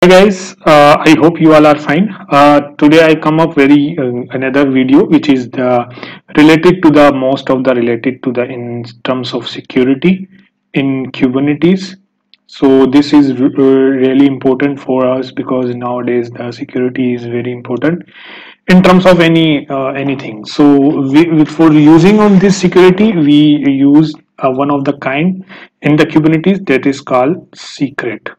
Hi guys, uh, I hope you all are fine. Uh, today I come up very uh, another video which is the related to the most of the related to the in terms of security in Kubernetes. So this is uh, really important for us because nowadays the security is very important in terms of any uh, anything. So we, for using on this security we use uh, one of the kind in the Kubernetes that is called secret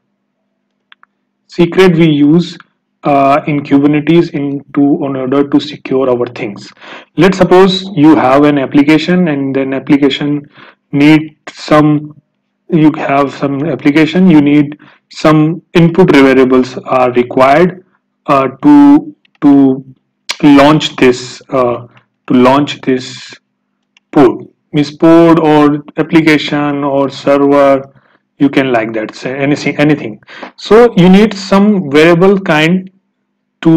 secret we use uh, in Kubernetes into in order to secure our things. Let's suppose you have an application and then application need some you have some application you need some input variables are required uh, to to launch this uh, to launch this pod means pod or application or server you can like that say anything anything. So you need some variable kind to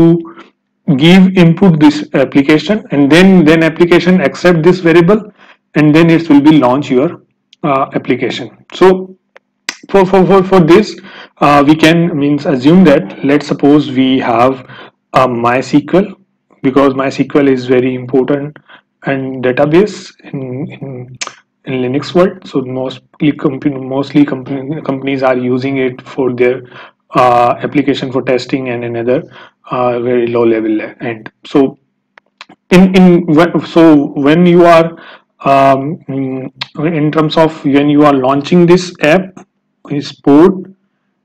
give input this application and then then application accept this variable and then it will be launch your uh, application. So for for for, for this uh, we can means assume that let's suppose we have a mysql because mysql is very important and database in, in in Linux world. So mostly company, mostly company, companies are using it for their uh, application for testing and another uh, very low level end. So in in so when you are um, in terms of when you are launching this app is pod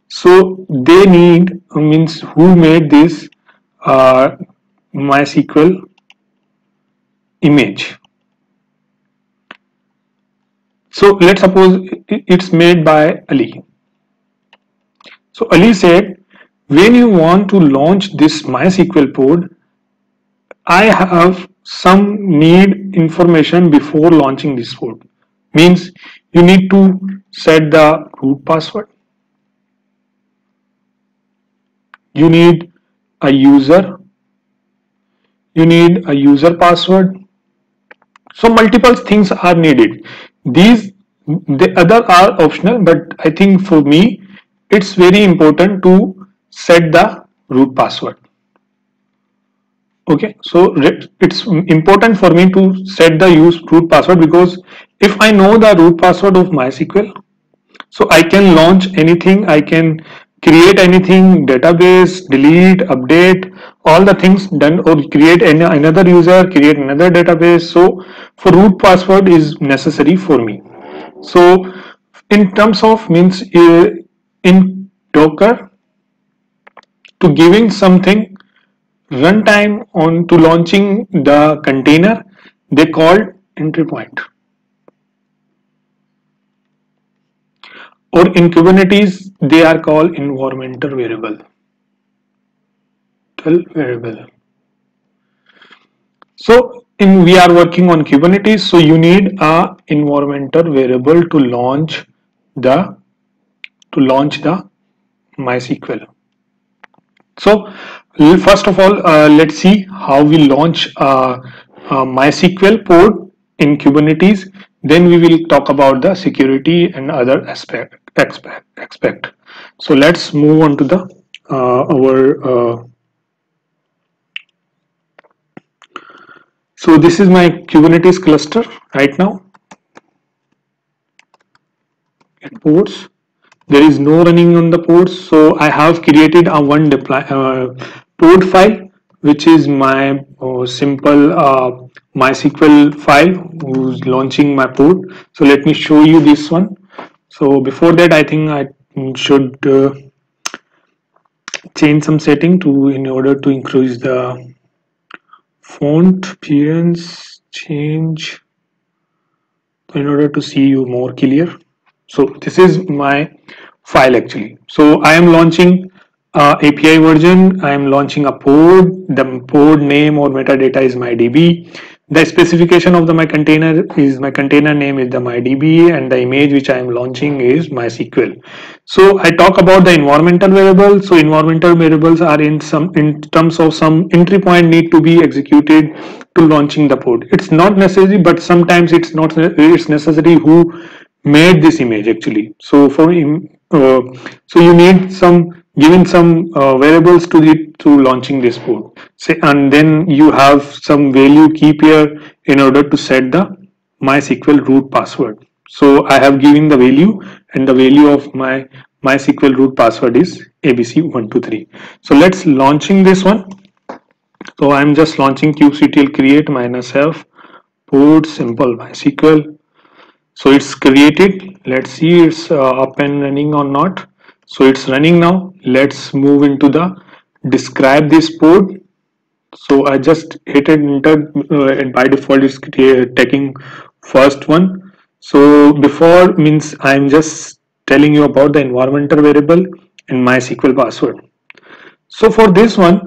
so they need means who made this uh, mysql image so let's suppose it's made by Ali. So Ali said, when you want to launch this MySQL pod, I have some need information before launching this pod. Means you need to set the root password. You need a user. You need a user password. So multiple things are needed these the other are optional but i think for me it's very important to set the root password. Okay so it's important for me to set the use root password because if i know the root password of mysql so i can launch anything i can create anything database delete update all the things done or create any, another user create another database. So for root password is necessary for me. So in terms of means uh, in docker to giving something runtime on to launching the container they called entry point or in kubernetes they are called environmental variable variable so in we are working on Kubernetes, so you need a environmental variable to launch the to launch the MySQL. So first of all, uh, let's see how we launch uh, uh, MySQL pod in Kubernetes. Then we will talk about the security and other aspect aspect. So let's move on to the uh, our uh, So this is my Kubernetes cluster right now. It pods. There is no running on the ports So I have created a one deploy, uh, pod file, which is my uh, simple uh, MySQL file who's launching my port. So let me show you this one. So before that, I think I should uh, change some setting to in order to increase the font appearance change in order to see you more clear. So this is my file actually. So i am launching uh, api version. I am launching a pod the pod name or metadata is my db the specification of the my container is my container name is the my mydb and the image which i am launching is mysql. So i talk about the environmental variables. So environmental variables are in some in terms of some entry point need to be executed to launching the pod it's not necessary but sometimes it's not it's necessary who made this image actually. So for uh, so you need some giving some uh, variables to the to launching this port say and then you have some value keep here in order to set the mysql root password. So i have given the value and the value of my mysql root password is abc123 so let's launching this one. So i'm just launching kubectl create minus f port simple mysql. So it's created. Let's see it's uh, up and running or not so it's running now. Let's move into the describe this port. So i just hit enter uh, and by default it's taking first one. So before means i'm just telling you about the environmental variable and mysql password. So for this one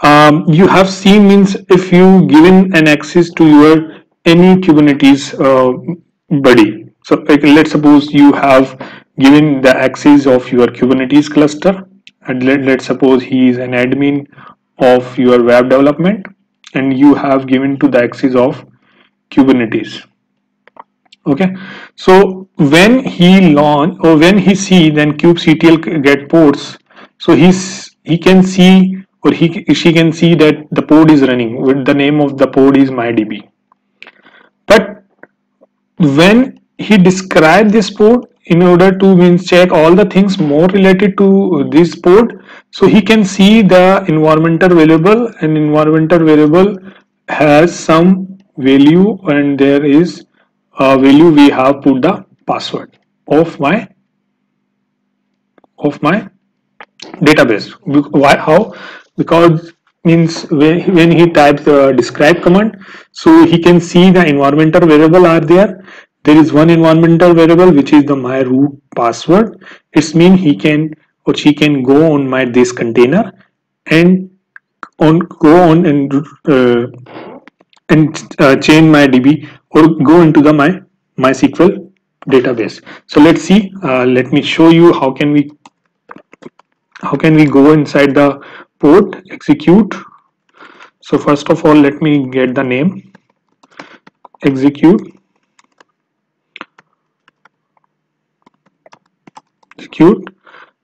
um, you have seen means if you given an access to your any kubernetes uh, buddy. So like, let's suppose you have given the access of your Kubernetes cluster and let, let's suppose he is an admin of your web development and you have given to the access of Kubernetes. Okay? So when he launch or when he see then kubectl get ports so he's he can see or he she can see that the pod is running with the name of the pod is mydb. But when he described this port in order to means check all the things more related to this port so he can see the environmental variable and environmental variable has some value and there is a value we have put the password of my of my database. Why how? Because means when, he types the describe command so he can see the environmental variable are there there is one environmental variable which is the my root password. It's mean he can or she can go on my this container and on go on and uh, and uh, change my db or go into the my mysql database. So let's see uh, let me show you how can we how can we go inside the port execute. So first of all let me get the name. Execute execute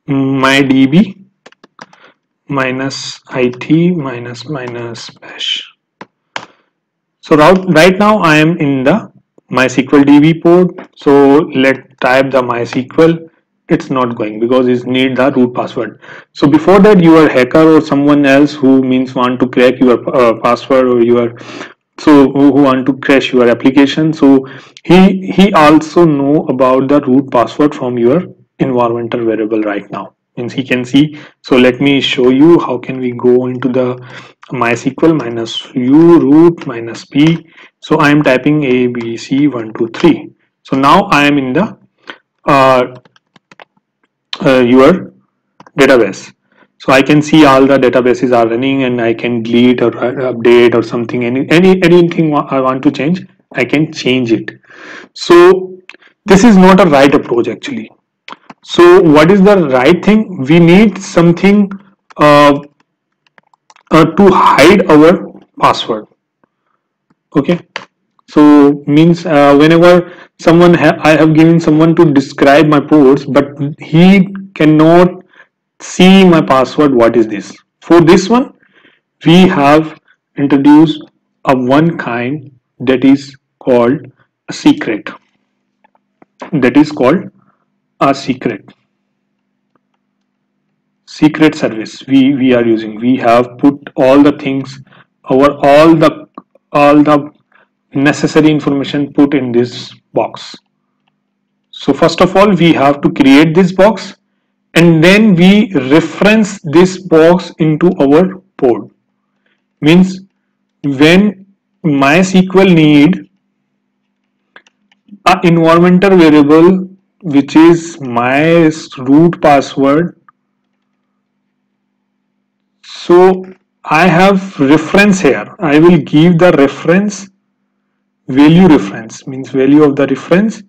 mydb minus it minus minus bash. So right now i am in the mysql db port. So let type the mysql. It's not going because it need the root password. So before that you are hacker or someone else who means want to crack your uh, password or your so who want to crash your application. So he he also know about the root password from your environmental variable right now. Means he can see so let me show you how can we go into the mysql minus u root minus p. So i am typing a b c 1 2 3 so now i am in the uh, uh, your database. So i can see all the databases are running and i can delete or update or something. Any any anything i want to change i can change it. So this is not a right approach actually so what is the right thing? We need something uh, uh, to hide our password. Okay? So means uh, whenever someone ha I have given someone to describe my ports but he cannot see my password what is this? For this one we have introduced a one kind that is called a secret. That is called a secret secret service. We we are using. We have put all the things our all the all the necessary information put in this box. So first of all we have to create this box and then we reference this box into our port means when mysql need a environmental variable which is my root password. So I have reference here. I will give the reference value reference means value of the reference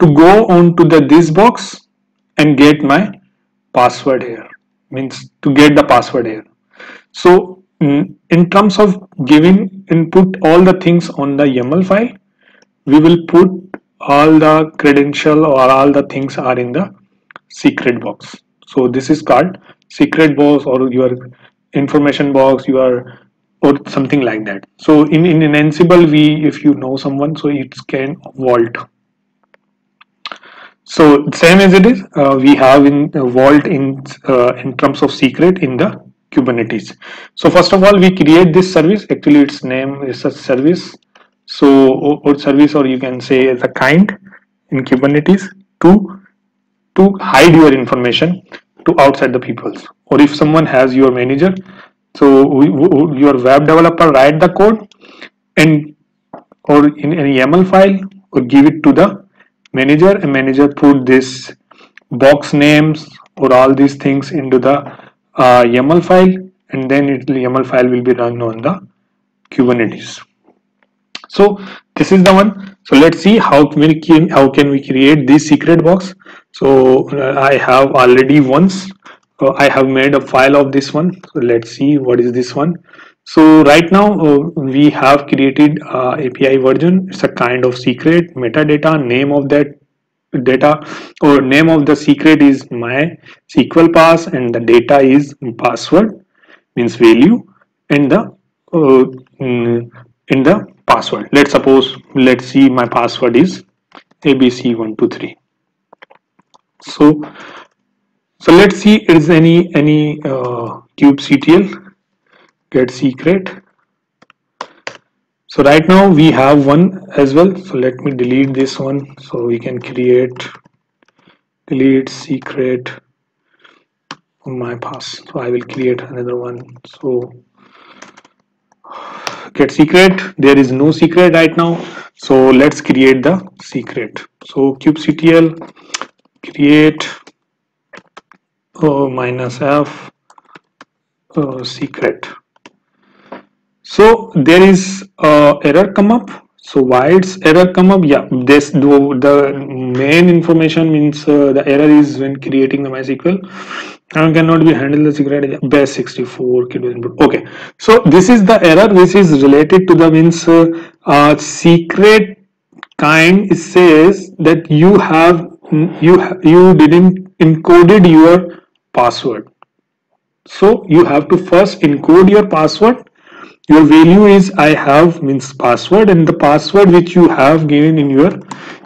to go on to the this box and get my password here means to get the password here. So in terms of giving input all the things on the YAML file we will put all the credential or all the things are in the secret box. So this is called secret box or your information box your or something like that. So in, in, ansible we if you know someone so it can vault. So same as it is uh, we have in uh, vault in uh, in terms of secret in the kubernetes. So first of all we create this service. Actually its name is a service so or, service or you can say as a kind in kubernetes to to hide your information to outside the peoples or if someone has your manager so we, your web developer write the code and or in any YAML file or give it to the manager and manager put this box names or all these things into the uh, YAML file and then it, YAML file will be run on the Kubernetes. So this is the one. So let's see how can we, how can we create this secret box. So uh, I have already once uh, I have made a file of this one so let's see what is this one so right now uh, we have created API version it's a kind of secret metadata name of that data or name of the secret is my SQL pass and the data is password means value and the uh, mm, in the password. Let's suppose let's see my password is abc123 so so let's see is any any uh, kubectl get secret. So right now we have one as well. So let me delete this one so we can create delete secret on my pass. So I will create another one. So get secret. There is no secret right now. So let's create the secret. So kubectl create oh, minus f oh, secret. So there is uh, error come up. So why it's error come up? Yeah this the, the main information means uh, the error is when creating the mysql and cannot be handled the secret base 64 input. Okay. So this is the error which is related to the means uh, uh, secret kind says that you have you you didn't encoded your password. So you have to first encode your password. Your value is I have means password and the password which you have given in your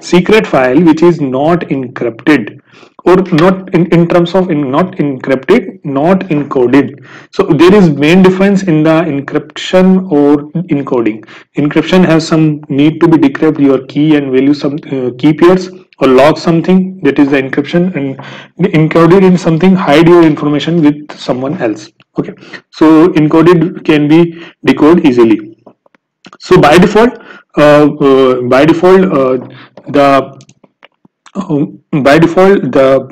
secret file which is not encrypted or not in, in terms of in not encrypted not encoded. So there is main difference in the encryption or encoding. Encryption has some need to be decrypt your key and value some uh, key pairs or log something that is the encryption and encoded in something hide your information with someone else. Okay. So encoded can be decoded easily. So by default uh, uh, by default uh, the uh, by default the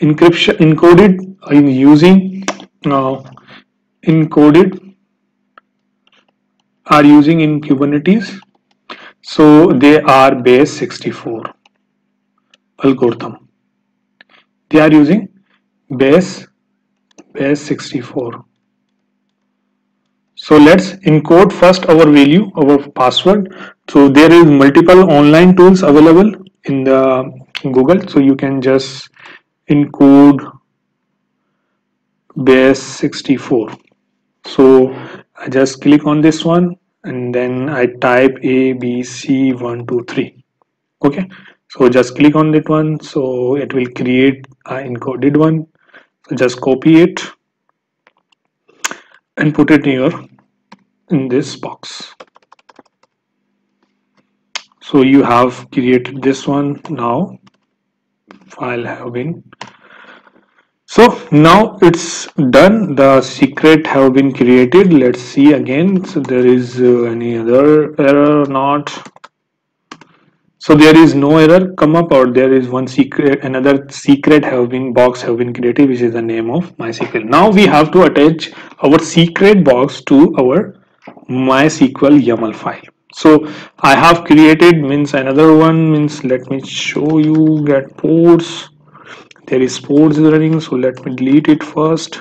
encryption encoded using uh, encoded are using in Kubernetes so they are base 64 algorithm. They are using base base 64. So let's encode first our value, our password. So there is multiple online tools available in the Google. So you can just encode base 64. So I just click on this one and then I type A B C 123. Okay so just click on that one so it will create an encoded one so just copy it and put it here in this box so you have created this one now file have been so now it's done. The secret have been created. Let's see again. So there is uh, any other error or not? So there is no error come up or there is one secret another secret have been box have been created which is the name of mysql now we have to attach our secret box to our mysql yaml file so i have created means another one means let me show you get ports. There is ports running so let me delete it first.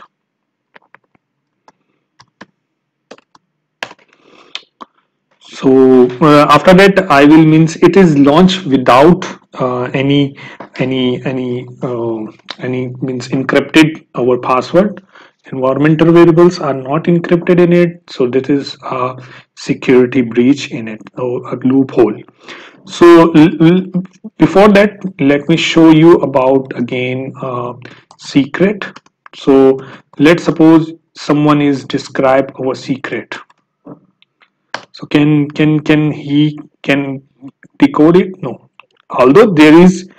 So uh, after that i will means it is launched without uh, any any any uh, any means encrypted our password environmental variables are not encrypted in it so this is a security breach in it or a loophole. So before that let me show you about again uh, secret. So let's suppose someone is describe our secret. So can can can he can decode it? No. Although there is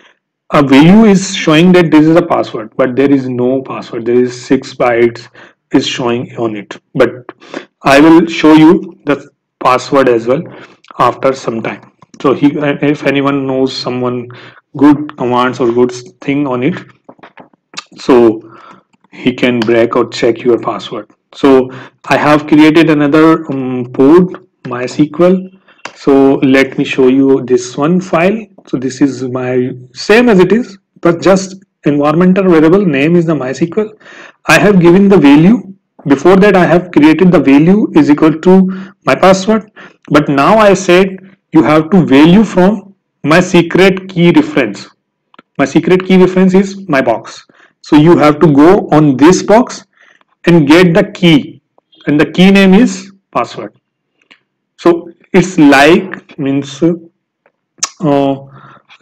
a value is showing that this is a password but there is no password. There is six bytes is showing on it. But i will show you the password as well after some time. So he if anyone knows someone good commands or good thing on it so he can break or check your password. So i have created another um, pod mysql. So let me show you this one file so this is my same as it is but just environmental variable name is the mysql. I have given the value. Before that i have created the value is equal to my password. But now i said you have to value from my secret key reference. My secret key reference is my box. So you have to go on this box and get the key. And the key name is password. So it's like means uh,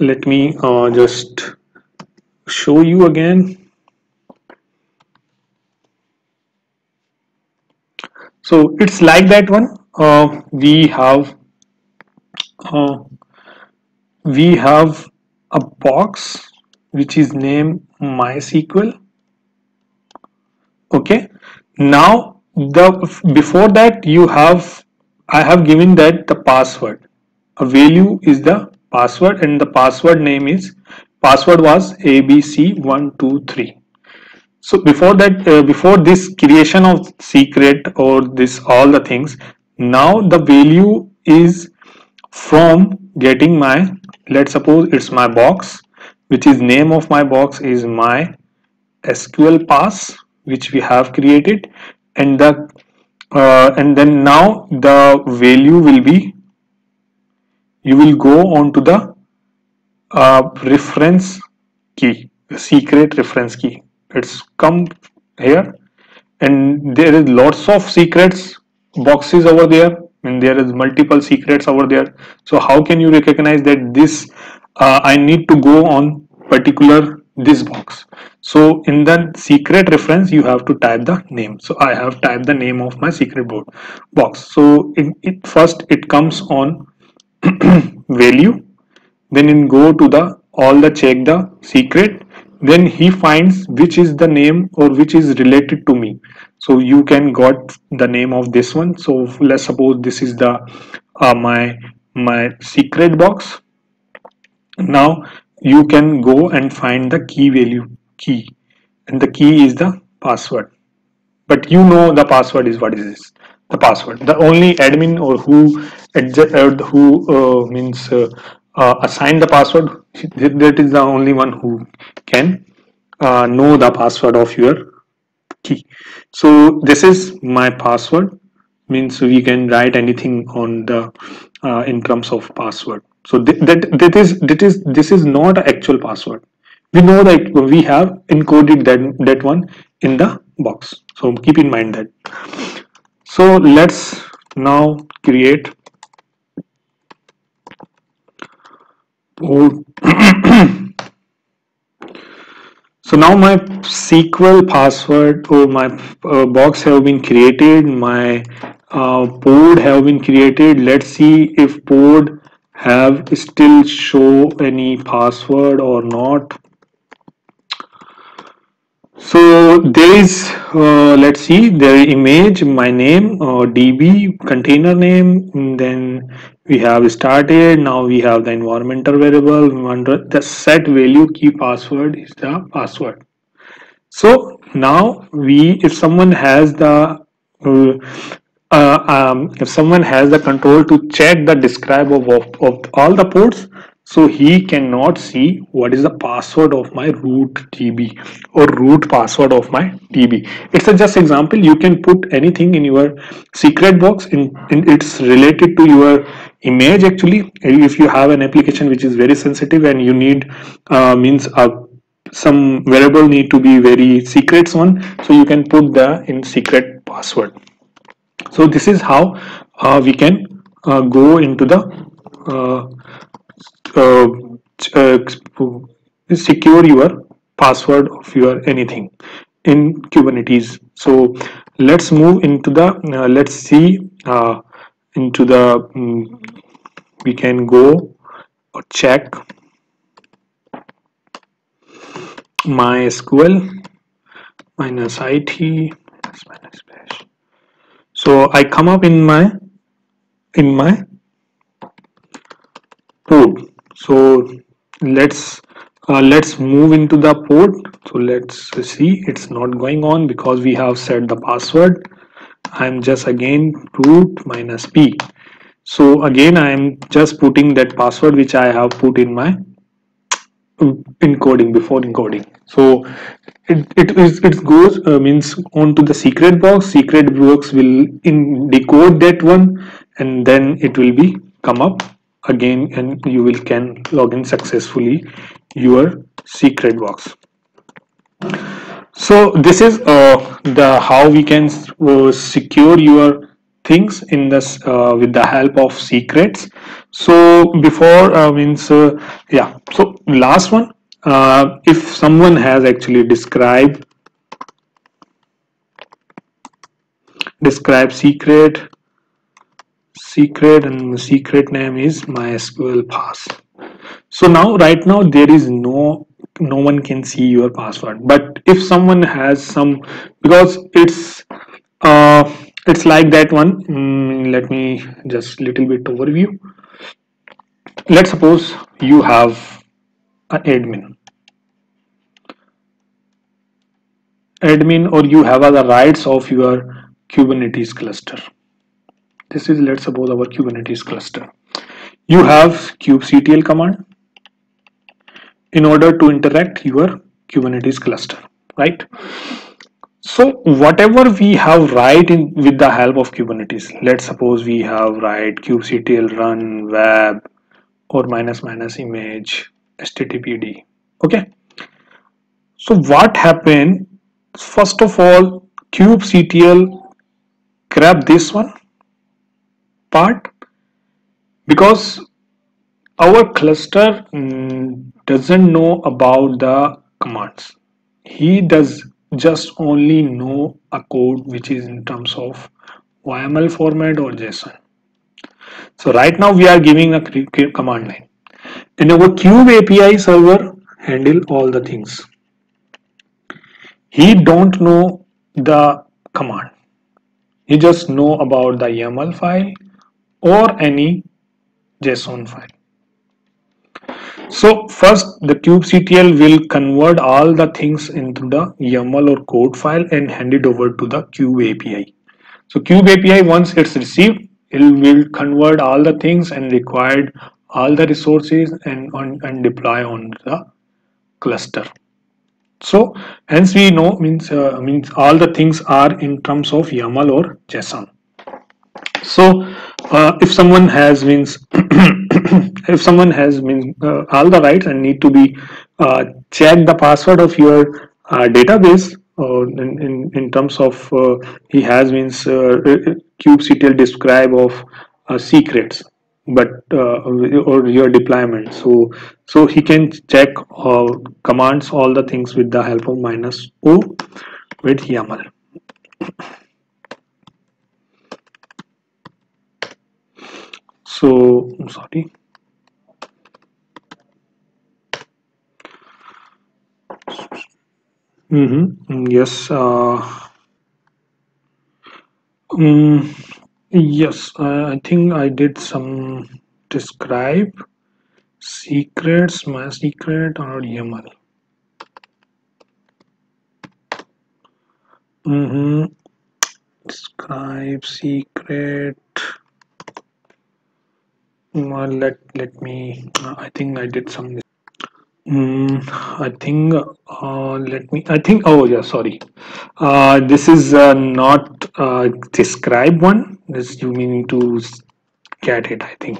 let me uh, just show you again so it's like that one uh, we have uh, we have a box which is named MySQL. Okay. Now the before that you have I have given that the password. A value is the password and the password name is password was abc123 so before that uh, before this creation of secret or this all the things now the value is from getting my let's suppose it's my box which is name of my box is my SQL pass which we have created and the uh, and then now the value will be you will go on to the uh, reference key secret reference key. It's come here and there is lots of secrets boxes over there and there is multiple secrets over there. So how can you recognize that this uh, I need to go on particular this box? So in the secret reference you have to type the name. So I have typed the name of my secret board box. So it, it first it comes on value. Then in go to the all the check the secret. Then he finds which is the name or which is related to me. So you can got the name of this one. So let's suppose this is the uh, my my secret box. Now you can go and find the key value key. And the key is the password. But you know the password is what is this the password. The only admin or who uh, who uh, means uh, assign the password that is the only one who can know the password of your key. So this is my password. Means we can write anything on the uh, in terms of password. So th that that is that is this is not actual password. We know that we have encoded that that one in the box. So keep in mind that so let's now create so now my SQL password or my uh, box have been created my uh, pod have been created. Let's see if pod have still show any password or not so there is uh, let's see there image my name uh, db container name then we have started. Now we have the environmental variable the set value key password is the password. So now we if someone has the uh, uh, um, if someone has the control to check the describe of, of, of all the ports so he cannot see what is the password of my root db or root password of my db it's a just example. You can put anything in your secret box in, in it's related to your image actually. If you have an application which is very sensitive and you need uh, means a some variable need to be very secrets one so you can put the in secret password. So this is how uh, we can uh, go into the uh, uh, uh, secure your password of your anything in Kubernetes. So let's move into the let's see into the um, we can go or check mysql minus it so i come up in my in my port. So let's uh, let's move into the port. So let's see it's not going on because we have set the password. I'm just again root minus p. So again i'm just putting that password which i have put in my encoding before encoding. So it, it is it goes uh, means onto the secret box. Secret box will in decode that one and then it will be come up again and you will can log in successfully your secret box. So this is uh, the how we can uh, secure your things in this uh, with the help of secrets. So before uh, means uh, yeah. So last one uh, if someone has actually described describe secret secret and secret name is mysql pass. So now right now there is no no one can see your password. But if someone has some because it's uh it's like that one mm, let me just little bit overview. Let's suppose you have an admin. Admin or you have the rights of your kubernetes cluster this is let's suppose our kubernetes cluster. You have kubectl command in order to interact your kubernetes cluster right? So whatever we have write in with the help of kubernetes let's suppose we have write kubectl run web or minus minus image httpd okay? So what happened? First of all kubectl grab this one part because our cluster mm, doesn't know about the commands he does just only know a code which is in terms of YAML format or JSON. So right now we are giving a command line. And our Kube API server handle all the things. He don't know the command. He just know about the YAML file or any JSON file. So first the kubectl will convert all the things into the YAML or code file and hand it over to the Kube API. So Kube API once it's received, it will convert all the things and required all the resources and, on, and deploy on the cluster. So hence we know means uh, means all the things are in terms of YAML or JSON. So uh, if someone has means if someone has means uh, all the rights and need to be uh, check the password of your uh, database or in, in, in terms of uh, he has means uh, kubectl describe of uh, secrets but or your deployment. So so he can check commands all the things with the help of minus o with yaml so sorry mm -hmm. yes uh, um, yes uh, i think i did some describe secrets my secret or yaml mm -hmm. describe secret uh, let let me uh, i think i did some Mm, I think uh, let me I think oh yeah sorry. Uh, this is uh, not uh, describe one. This you mean to get it I think.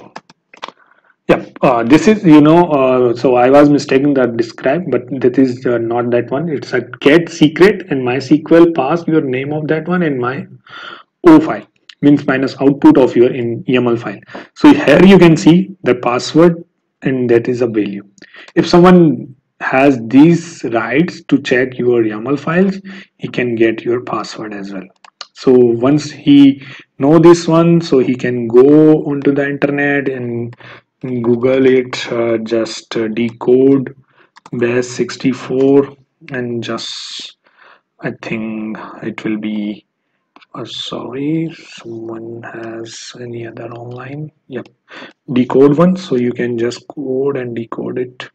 Yeah uh, this is you know so I was mistaken that describe but that is not that one. It's a get secret and MySQL pass your name of that one in my O file means minus output of your in YAML file. So here you can see the password and that is a value. If someone has these rights to check your YAML files he can get your password as well. So once he know this one so he can go onto the internet and google it uh, just uh, decode base 64 and just i think it will be uh, sorry someone has any other online? Yep. Decode one so you can just code and decode it.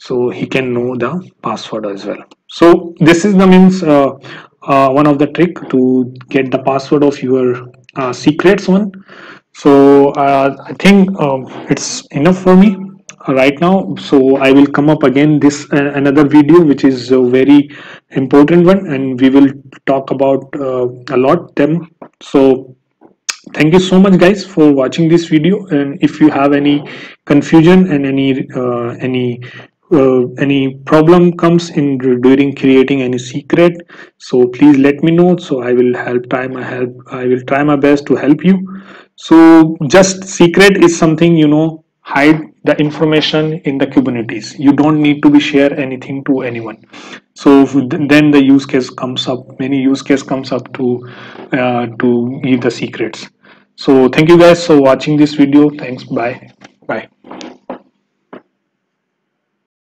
So he can know the password as well. So this is the means uh, uh, one of the trick to get the password of your uh, secrets one. So uh, i think um, it's enough for me right now. So i will come up again this uh, another video which is a very important one and we will talk about uh, a lot them so thank you so much guys for watching this video. And if you have any confusion and any uh, any uh, any problem comes in during creating any secret so please let me know. So i will help try my help i will try my best to help you. So just secret is something you know hide the information in the kubernetes. You don't need to be share anything to anyone. So then the use case comes up many use case comes up to uh, to give the secrets. So thank you guys for watching this video. Thanks. Bye